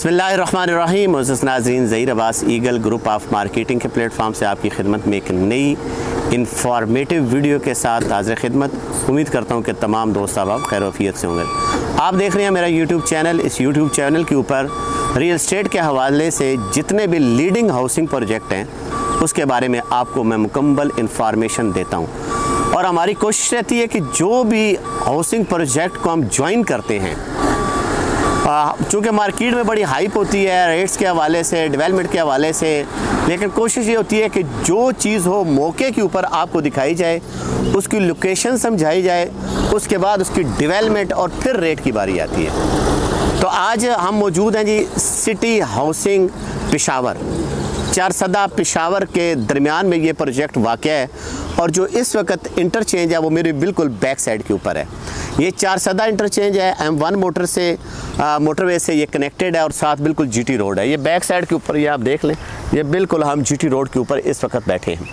बसमीम नाजीन Zaheer Abbas Eagle Group of Marketing के platform से आपकी खिदमत में एक नई इंफॉर्मेटिव वीडियो के साथ हाजिर खिदमत। उम्मीद करता हूँ कि तमाम दोस्त आप खैर वफियत से होंगे। आप देख रहे हैं मेरा यूट्यूब चैनल इस यूट्यूब चैनल के ऊपर रियल स्टेट के हवाले से जितने भी लीडिंग हाउसिंग प्रोजेक्ट हैं, उसके बारे में आपको मैं मुकम्मल इंफॉर्मेशन देता हूँ। और हमारी कोशिश रहती है कि जो भी हाउसिंग प्रोजेक्ट को हम ज्वाइन करते हैं चूँकि मार्केट में बड़ी हाइप होती है रेट्स के हवाले से डेवलपमेंट के हवाले से, लेकिन कोशिश ये होती है कि जो चीज़ हो मौके के ऊपर आपको दिखाई जाए, उसकी लोकेशन समझाई जाए, उसके बाद उसकी डेवलपमेंट और फिर रेट की बारी आती है। तो आज हम मौजूद हैं जी सिटी हाउसिंग पिशावर। चार सदा पिशावर के दरमियान में ये प्रोजेक्ट वाक़ है और जो इस वक्त इंटरचेंज है वो मेरी बिल्कुल बैक साइड के ऊपर है। ये चार सदा इंटरचेंज है एम वन मोटर से मोटरवे से ये कनेक्टेड है और साथ बिल्कुल जीटी रोड है। ये बैक साइड के ऊपर ये आप देख लें, ये बिल्कुल हम जीटी रोड के ऊपर इस वक्त बैठे हैं।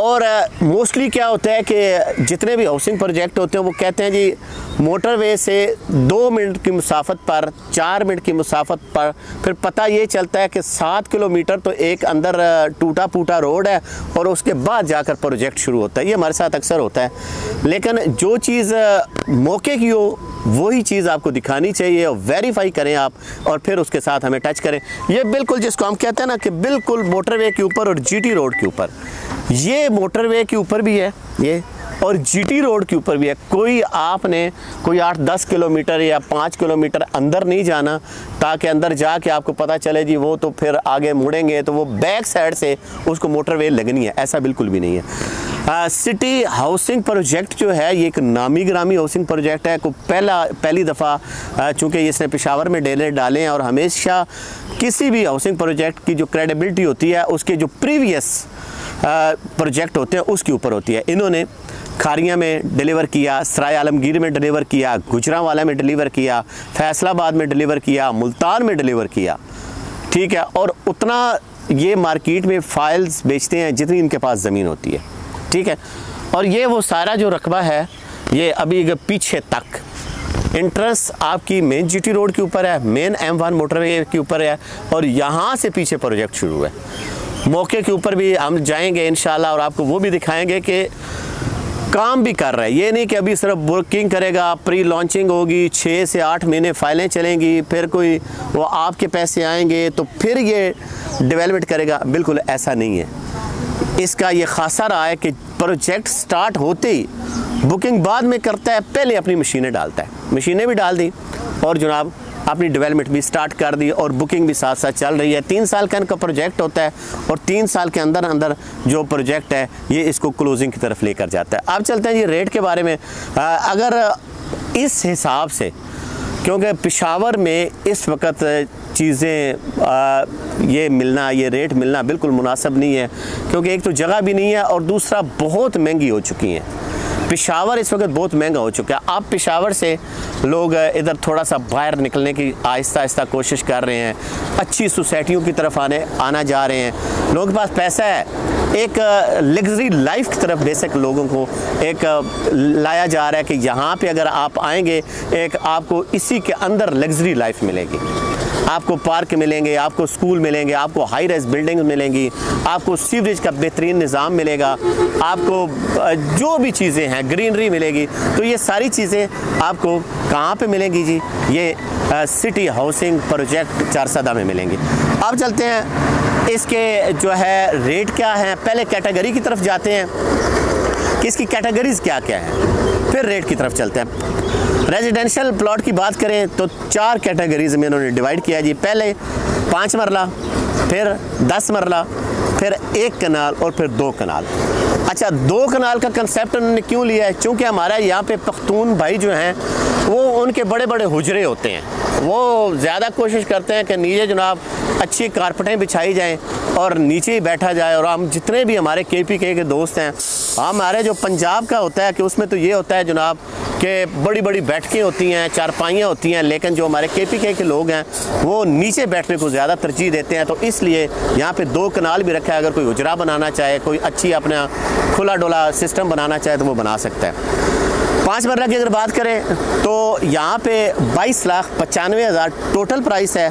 और मोस्टली क्या होता है कि जितने भी हाउसिंग प्रोजेक्ट होते हैं, वो कहते हैं जी मोटरवे से दो मिनट की मुसाफत पर, चार मिनट की मुसाफत पर, फिर पता ये चलता है कि सात किलोमीटर तो एक अंदर टूटा फूटा रोड है और उसके बाद जाकर प्रोजेक्ट शुरू होता है। ये हमारे साथ अक्सर होता है। लेकिन जो चीज़ मौके की हो, वही चीज़ आपको दिखानी चाहिए और वेरीफाई करें आप और फिर उसके साथ हमें टच करें। ये बिल्कुल जिसको हम कहते हैं ना कि बिल्कुल मोटरवे के ऊपर और जीटी रोड के ऊपर। ये मोटरवे के ऊपर भी है ये और जीटी रोड के ऊपर भी है। कोई आपने कोई आठ दस किलोमीटर या पाँच किलोमीटर अंदर नहीं जाना ताकि अंदर जाके आपको पता चले जी वो तो फिर आगे मुड़ेंगे तो वो बैक साइड से उसको मोटरवे लगनी है। ऐसा बिल्कुल भी नहीं है। आ, सिटी हाउसिंग प्रोजेक्ट जो है ये एक नामी ग्रामी हाउसिंग प्रोजेक्ट है। को पहला पहली दफ़ा चूँकि इसने पिशावर में डेले डाले हैं और हमेशा किसी भी हाउसिंग प्रोजेक्ट की जो क्रेडिबिलिटी होती है उसके जो प्रीवियस प्रोजेक्ट होते हैं, उसके ऊपर होती है। इन्होंने खारिया में डिलीवर किया, सराय आलमगीर में डिलीवर किया, गुजरावाला में डिलीवर किया, फैसलाबाद में डिलीवर किया, मुल्तान में डिलीवर किया। ठीक है, और उतना ये मार्केट में फाइल्स बेचते हैं जितनी इनके पास ज़मीन होती है। ठीक है, और ये वो सारा जो रकबा है, ये अभी पीछे तक। इंट्रेंस आपकी मेन जीटी रोड के ऊपर है मेन एम वन मोटरवे के ऊपर है, और यहाँ से पीछे प्रोजेक्ट शुरू है। मौके के ऊपर भी हम जाएँगे इन और आपको वो भी दिखाएँगे कि काम भी कर रहा है। ये नहीं कि अभी सिर्फ़ बुकिंग करेगा, प्री लॉन्चिंग होगी छः से आठ महीने फाइलें चलेंगी, फिर कोई वो आपके पैसे आएँगे तो फिर ये डेवलपमेंट करेगा। बिल्कुल ऐसा नहीं है। इसका ये खासा रहा है कि प्रोजेक्ट स्टार्ट होते ही बुकिंग बाद में करता है, पहले अपनी मशीनें डालता है। मशीनें भी डाल दी और जनाब अपनी डेवलपमेंट भी स्टार्ट कर दी और बुकिंग भी साथ साथ चल रही है। तीन साल का इनका प्रोजेक्ट होता है और तीन साल के अंदर अंदर जो प्रोजेक्ट है ये इसको क्लोजिंग की तरफ़ लेकर जाता है। अब चलते हैं ये रेट के बारे में। आ, अगर इस हिसाब से क्योंकि पिशावर में इस वक्त चीज़ें ये मिलना ये रेट मिलना बिल्कुल मुनासब नहीं है क्योंकि एक तो जगह भी नहीं है और दूसरा बहुत महँगी हो चुकी हैं। पिशावर इस वक्त बहुत महँगा हो चुका है। अब पिशावर से लोग इधर थोड़ा सा बाहर निकलने की आहिस्ता आहिस्ता कोशिश कर रहे हैं। अच्छी सोसाइटियों की तरफ़ आने, आना जा रहे हैं। लोगों के पास पैसा है। एक लग्जरी लाइफ की तरफ़ बेसिक लोगों को एक लाया जा रहा है कि यहाँ पे अगर आप आएँगे, एक आपको इसी के अंदर लग्जरी लाइफ मिलेगी। आपको पार्क मिलेंगे, आपको स्कूल मिलेंगे, आपको हाई रेस बिल्डिंग मिलेंगी, आपको सीवरेज का बेहतरीन निज़ाम मिलेगा, आपको जो भी चीज़ें हैं ग्रीनरी मिलेगी तो ये सारी चीज़ें आपको कहाँ पे मिलेंगी जी? ये सिटी हाउसिंग प्रोजेक्ट चारसदा में मिलेंगी। अब चलते हैं, इसके जो है रेट क्या है? पहले कैटेगरी की तरफ़ जाते हैं। कि इसकी कैटेगरीज क्या क्या है? फिर रेट की तरफ़ चलते हैं। रेजिडेंशियल प्लॉट की बात करें तो चार कैटेगरीज में इन्होंने डिवाइड किया जी। पहले पाँच मरला, फिर दस मरला, फिर एक कनाल और फिर दो कनाल। अच्छा दो कनाल का कंसेप्ट उन्होंने क्यों लिया है? क्योंकि हमारा यहाँ पे पख्तून भाई जो हैं वो उनके बड़े बड़े हुजरे होते हैं। वो ज़्यादा कोशिश करते हैं कि नीचे जनाब अच्छी कारपेटें बिछाई जाएँ और नीचे ही बैठा जाए और हम जितने भी हमारे के पी के के दोस्त हैं, हमारे जो पंजाब का होता है कि उसमें तो ये होता है जनाब कि बड़ी बड़ी बैठकें होती हैं, चारपाइयाँ होती हैं, लेकिन जो हमारे के पी के के लोग हैं, वो नीचे बैठने को ज़्यादा तरजीह देते हैं। तो इसलिए यहाँ पे दो कनाल भी रखा है, अगर कोई उजरा बनाना चाहे, कोई अच्छी अपना खुला डोला सिस्टम बनाना चाहे तो वो बना सकता है। पाँच मरला की अगर बात करें तो यहाँ पे बाईस लाख पचानवे हज़ार टोटल प्राइस है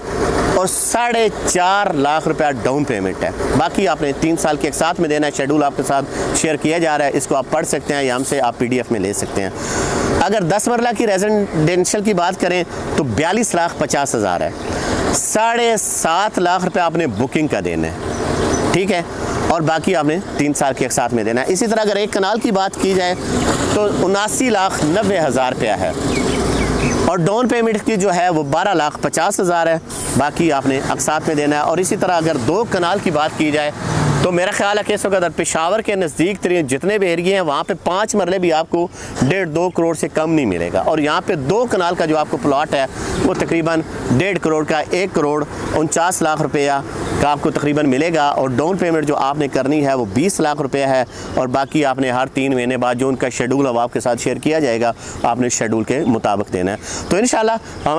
और साढ़े चार लाख रुपया डाउन पेमेंट है। बाकी आपने तीन साल के एक साथ में देना है शेड्यूल आपके साथ शेयर किया जा रहा है, इसको आप पढ़ सकते हैं या हमसे आप पीडीएफ में ले सकते हैं। अगर दस मरला की रेजिडेंशियल की बात करें तो बयालीस लाख पचास हज़ार है। साढ़े सात लाख रुपया आपने बुकिंग का देना है। ठीक है? और बाकी आपने तीन साल के एक साथ में देना है। इसी तरह अगर एक कनाल की बात की जाए तो उनासी लाख नब्बे हज़ार रुपया है। और डाउन पेमेंट की जो है, वो बारह लाख पचास हज़ार है। बाकी आपने अकसात में देना है। और इसी तरह अगर दो कनाल की बात की जाए तो मेरा ख्याल है कि इस वक्त पेशावर के नज़दीक तरीन जितने भी एरिए हैं, वहाँ पे पाँच मरले भी आपको डेढ़ दो करोड़ से कम नहीं मिलेगा। और यहाँ पे दो कनाल का जो आपको प्लॉट है, वो तकरीबन डेढ़ करोड़ का एक करोड़ उनचास लाख रुपया का आपको तकरीबन मिलेगा और डाउन पेमेंट जो आपने करनी है वो बीस लाख रुपये है और बाकी आपने हर तीन महीने बाद जो उनका शेड्यूल अब आपके साथ शेयर किया जाएगा, आपने शेड्यूल के मुताबिक देना है। तो इन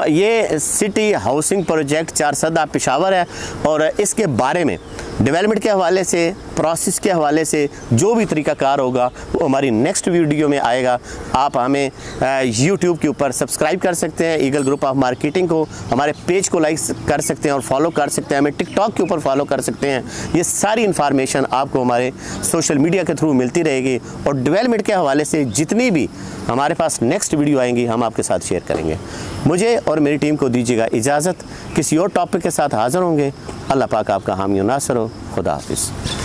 ये सिटी हाउसिंग प्रोजेक्ट चार सदा पेशावर है और इसके बारे में डेवलपमेंट के हवाले से प्रोसेस के हवाले से जो भी तरीक़ाकार होगा, वो हमारी नेक्स्ट वीडियो में आएगा। आप हमें यूट्यूब के ऊपर सब्सक्राइब कर सकते हैं ईगल ग्रुप ऑफ़ मार्केटिंग को। हमारे पेज को लाइक कर सकते हैं और फॉलो कर सकते हैं। हमें टिकटॉक के ऊपर फॉलो कर सकते हैं। ये सारी इन्फॉर्मेशन आपको हमारे सोशल मीडिया के थ्रू मिलती रहेगी। और डेवलपमेंट के हवाले से जितनी भी हमारे पास नेक्स्ट वीडियो आएँगी, हम आपके साथ शेयर करेंगे। मुझे और मेरी टीम को दीजिएगा इजाज़त। किसी और टॉपिक के साथ हाज़िर होंगे। अल्लाह पाक आपका हामी नासर हो खुदा हाफिज़।